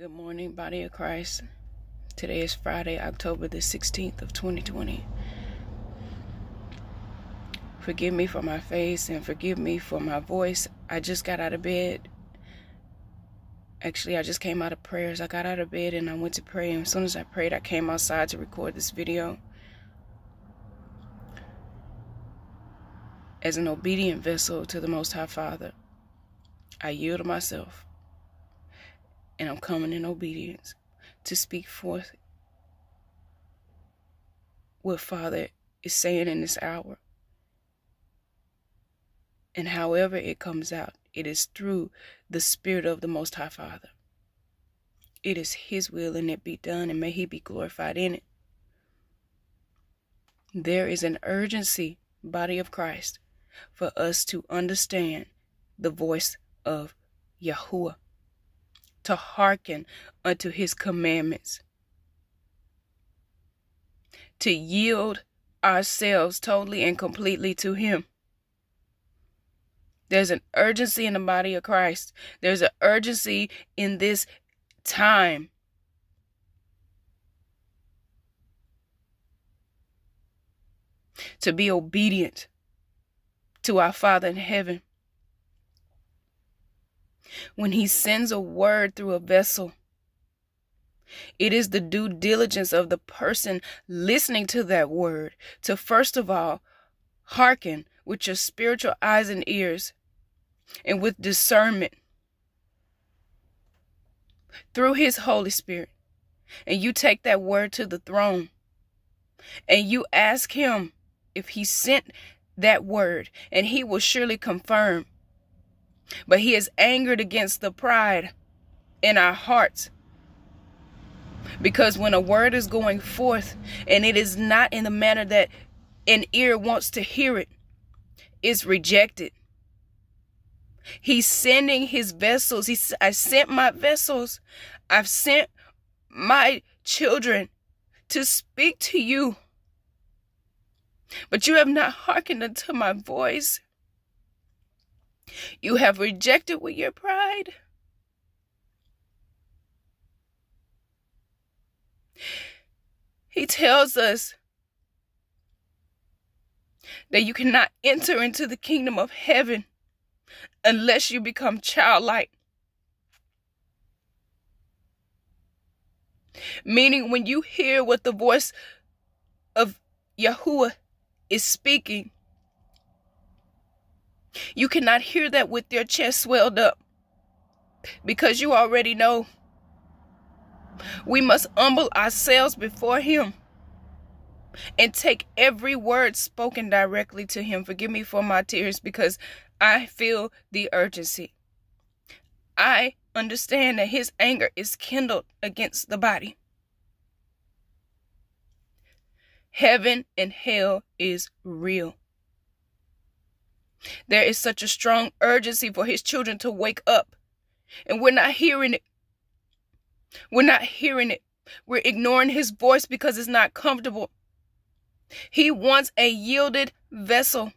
Good morning, body of Christ. Today is Friday, October the 16th of 2020. Forgive me for my face and forgive me for my voice. I just got out of bed. Actually, I just came out of prayers. I got out of bed and I went to pray. And as soon as I prayed, I came outside to record this video. As an obedient vessel to the Most High Father, I yield myself and I'm coming in obedience to speak forth what Father is saying in this hour. And however it comes out, it is through the Spirit of the Most High Father. It is His will and it be done, and may He be glorified in it. There is an urgency, body of Christ, for us to understand the voice of Yahuwah to hearken unto his commandments, to yield ourselves totally and completely to him. There's an urgency in the body of Christ. There's an urgency in this time. To be obedient to our Father in heaven when he sends a word through a vessel. It is the due diligence of the person listening to that word to first of all hearken with your spiritual eyes and ears and with discernment through his Holy Spirit. And you take that word to the throne and you ask him if he sent that word, and he will surely confirm but he is angered against the pride in our hearts. Because when a word is going forth and it is not in the manner that an ear wants to hear it, it's rejected. He's sending his vessels. He I sent my vessels. I've sent my children to speak to you. But you have not hearkened unto my voice. You have rejected with your pride. He tells us that you cannot enter into the kingdom of heaven unless you become childlike. Meaning, when you hear what the voice of Yahuwah is speaking, you cannot hear that with your chest swelled up because you already know. We must humble ourselves before Him and take every word spoken directly to Him. Forgive me for my tears because I feel the urgency. I understand that His anger is kindled against the body. Heaven and hell is real. There is such a strong urgency for his children to wake up. And we're not hearing it. We're not hearing it. We're ignoring his voice because it's not comfortable. He wants a yielded vessel.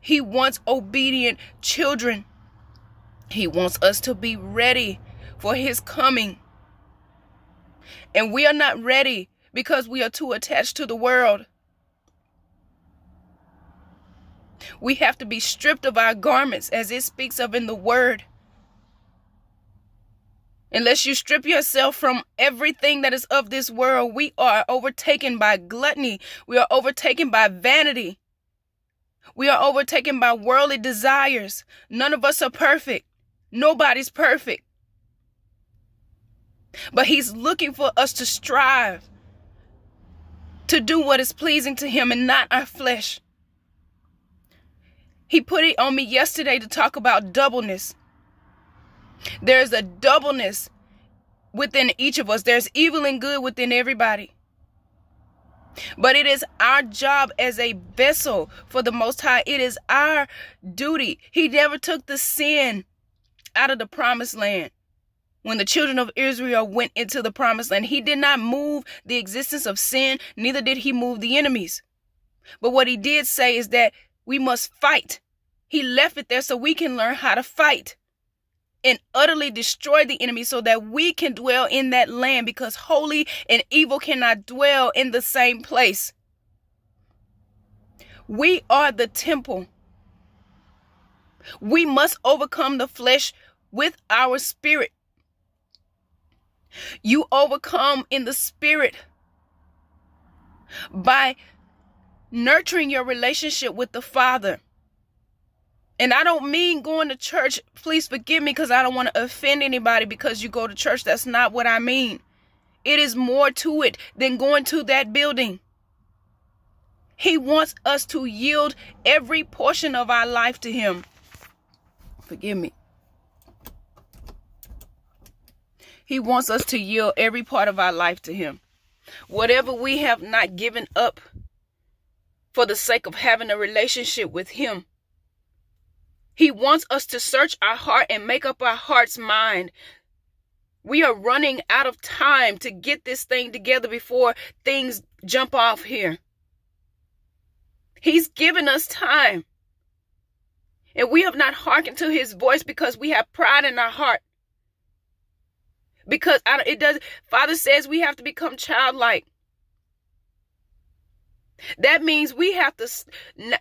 He wants obedient children. He wants us to be ready for his coming. And we are not ready because we are too attached to the world. We have to be stripped of our garments as it speaks of in the word. Unless you strip yourself from everything that is of this world, we are overtaken by gluttony. We are overtaken by vanity. We are overtaken by worldly desires. None of us are perfect. Nobody's perfect. But He's looking for us to strive to do what is pleasing to Him and not our flesh. He put it on me yesterday to talk about doubleness. There's a doubleness within each of us. There's evil and good within everybody. But it is our job as a vessel for the Most High. It is our duty. He never took the sin out of the promised land. When the children of Israel went into the promised land, he did not move the existence of sin, neither did he move the enemies. But what he did say is that we must fight. He left it there so we can learn how to fight. and utterly destroy the enemy so that we can dwell in that land because holy and evil cannot dwell in the same place. We are the temple. We must overcome the flesh with our spirit. You overcome in the spirit by nurturing your relationship with the Father. And I don't mean going to church. Please forgive me because I don't want to offend anybody because you go to church. That's not what I mean. It is more to it than going to that building. He wants us to yield every portion of our life to Him. Forgive me. He wants us to yield every part of our life to Him. Whatever we have not given up for the sake of having a relationship with Him, He wants us to search our heart and make up our heart's mind. We are running out of time to get this thing together before things jump off here. He's given us time. And we have not hearkened to his voice because we have pride in our heart. Because it does, Father says we have to become childlike. That means we have to,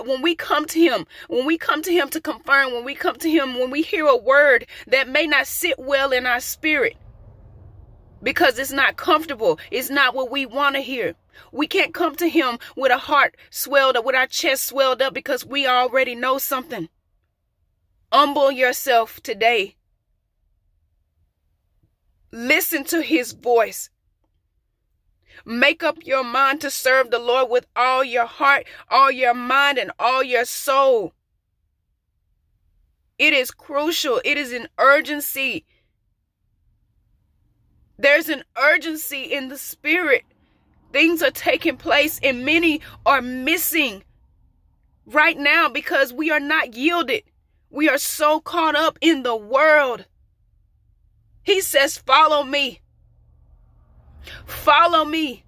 when we come to Him, when we come to Him to confirm, when we come to Him, when we hear a word that may not sit well in our spirit because it's not comfortable, it's not what we want to hear. We can't come to Him with a heart swelled up, with our chest swelled up because we already know something. Humble yourself today. Listen to his voice. Make up your mind to serve the Lord with all your heart, all your mind, and all your soul. It is crucial. It is an urgency. There's an urgency in the spirit. Things are taking place, and many are missing right now because we are not yielded. We are so caught up in the world. He says, Follow me. Follow me.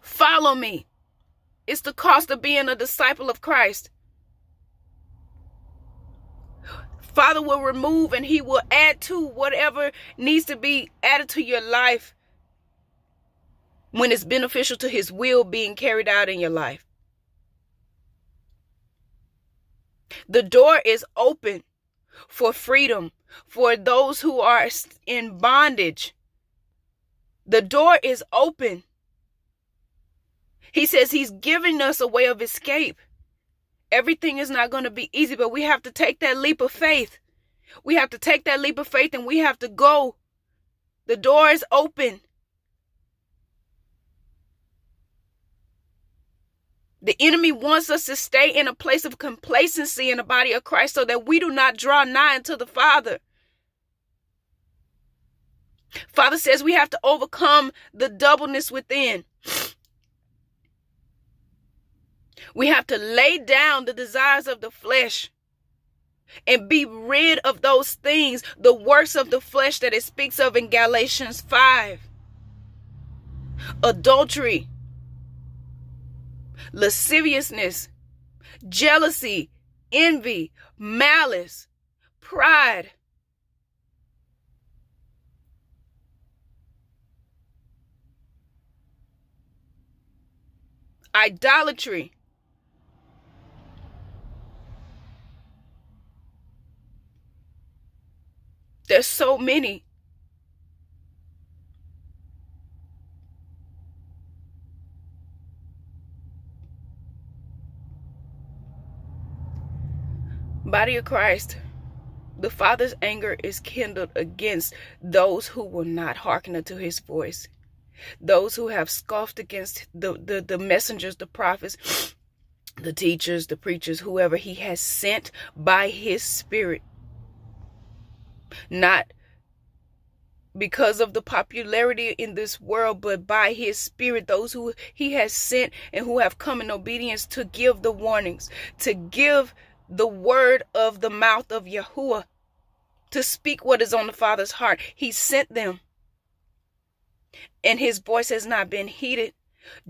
Follow me. It's the cost of being a disciple of Christ. Father will remove and He will add to whatever needs to be added to your life when it's beneficial to His will being carried out in your life. The door is open for freedom for those who are in bondage. The door is open. He says he's giving us a way of escape. Everything is not going to be easy, but we have to take that leap of faith. We have to take that leap of faith and we have to go. The door is open. The enemy wants us to stay in a place of complacency in the body of Christ so that we do not draw nigh unto the Father. Father says we have to overcome the doubleness within. We have to lay down the desires of the flesh and be rid of those things, the works of the flesh that it speaks of in Galatians 5. Adultery, lasciviousness, jealousy, envy, malice, pride. Idolatry. There's so many. Body of Christ, the Father's anger is kindled against those who will not hearken unto his voice. Those who have scoffed against the, the, the messengers, the prophets, the teachers, the preachers, whoever he has sent by his spirit. Not because of the popularity in this world, but by his spirit, those who he has sent and who have come in obedience to give the warnings, to give the word of the mouth of Yahuwah to speak what is on the Father's heart. He sent them. And his voice has not been heeded.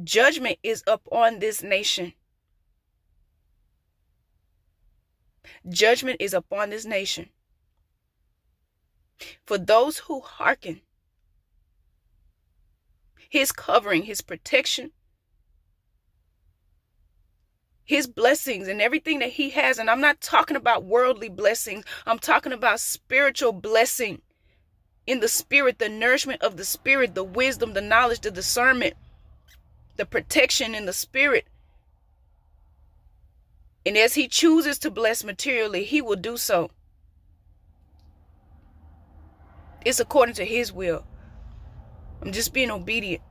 Judgment is upon this nation. Judgment is upon this nation. For those who hearken, his covering, his protection, his blessings and everything that he has. And I'm not talking about worldly blessings, I'm talking about spiritual blessing in the spirit, the nourishment of the spirit, the wisdom, the knowledge, the discernment, the protection in the spirit. And as he chooses to bless materially, he will do so. It's according to his will. I'm just being obedient.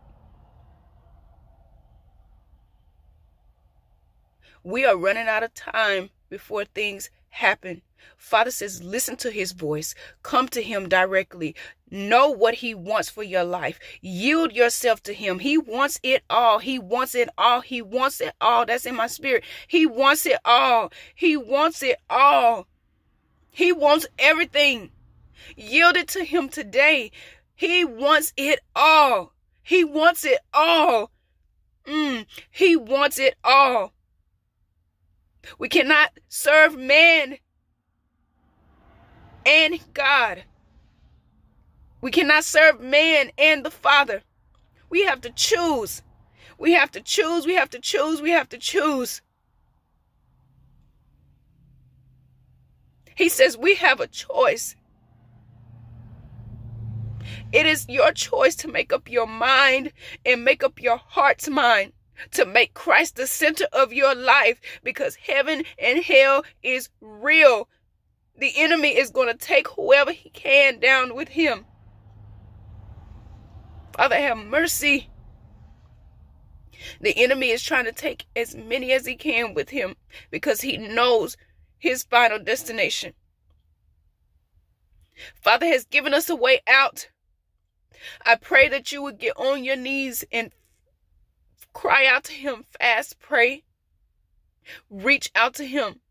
We are running out of time before things happen. Father says, listen to his voice. Come to him directly. Know what he wants for your life. Yield yourself to him. He wants it all. He wants it all. He wants it all. That's in my spirit. He wants it all. He wants it all. He wants everything. Yield it to him today. He wants it all. He wants it all. Mm, he wants it all. We cannot serve man and God. We cannot serve man and the Father. We have to choose. We have to choose. We have to choose. We have to choose. He says we have a choice. It is your choice to make up your mind and make up your heart's mind to make Christ the center of your life because heaven and hell is real. The enemy is going to take whoever he can down with him. Father, have mercy. The enemy is trying to take as many as he can with him because he knows his final destination. Father has given us a way out. I pray that you would get on your knees and Cry out to Him, fast, pray. Reach out to Him.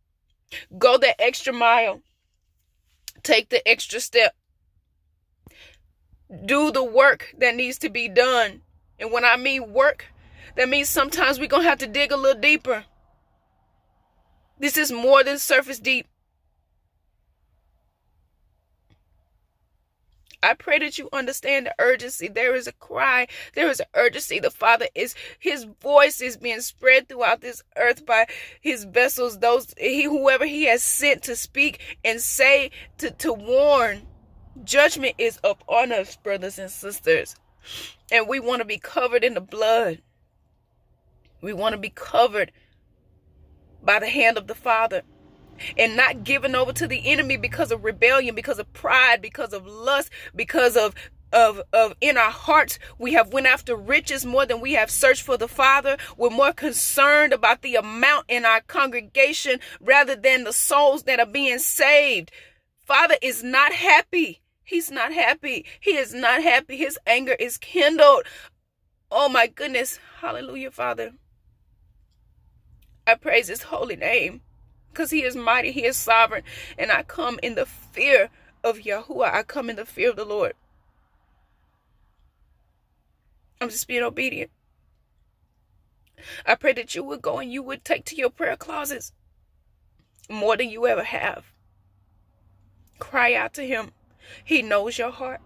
Go that extra mile. Take the extra step. Do the work that needs to be done. And when I mean work, that means sometimes we're going to have to dig a little deeper. This is more than surface deep. I pray that you understand the urgency. There is a cry. There is an urgency. The Father is his voice is being spread throughout this earth by his vessels, those he whoever he has sent to speak and say to, to warn. Judgment is upon us, brothers and sisters. And we want to be covered in the blood. We want to be covered by the hand of the Father and not given over to the enemy because of rebellion, because of pride, because of lust, because of of of in our hearts we have went after riches more than we have searched for the father. We're more concerned about the amount in our congregation rather than the souls that are being saved. Father is not happy. He's not happy. He is not happy. His anger is kindled. Oh my goodness. Hallelujah father. I praise his holy name because he is mighty, he is sovereign. And I come in the fear of Yahuwah. I come in the fear of the Lord. I'm just being obedient. I pray that you would go and you would take to your prayer closets more than you ever have. Cry out to him. He knows your heart.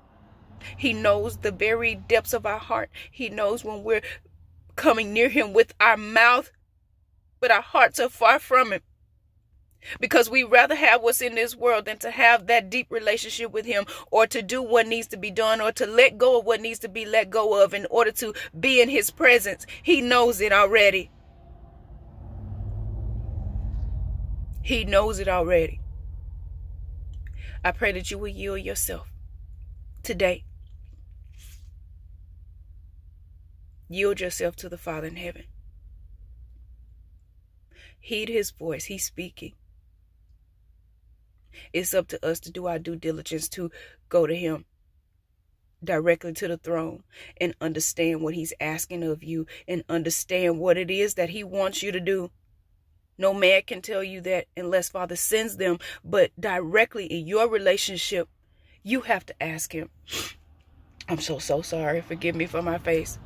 He knows the very depths of our heart. He knows when we're coming near him with our mouth, but our hearts are far from him because we rather have what's in this world than to have that deep relationship with him or to do what needs to be done or to let go of what needs to be let go of in order to be in his presence. He knows it already. He knows it already. I pray that you will yield yourself today. Yield yourself to the father in heaven. Heed his voice. He's speaking it's up to us to do our due diligence to go to Him directly to the throne and understand what He's asking of you and understand what it is that He wants you to do. No man can tell you that unless Father sends them, but directly in your relationship, you have to ask Him. I'm so, so sorry. Forgive me for my face.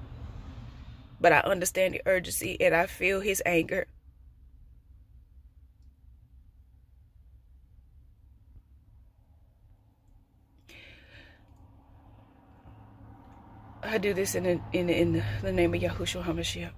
But I understand the urgency and I feel His anger. I do this in, in, in the name of Yahushua HaMashiach.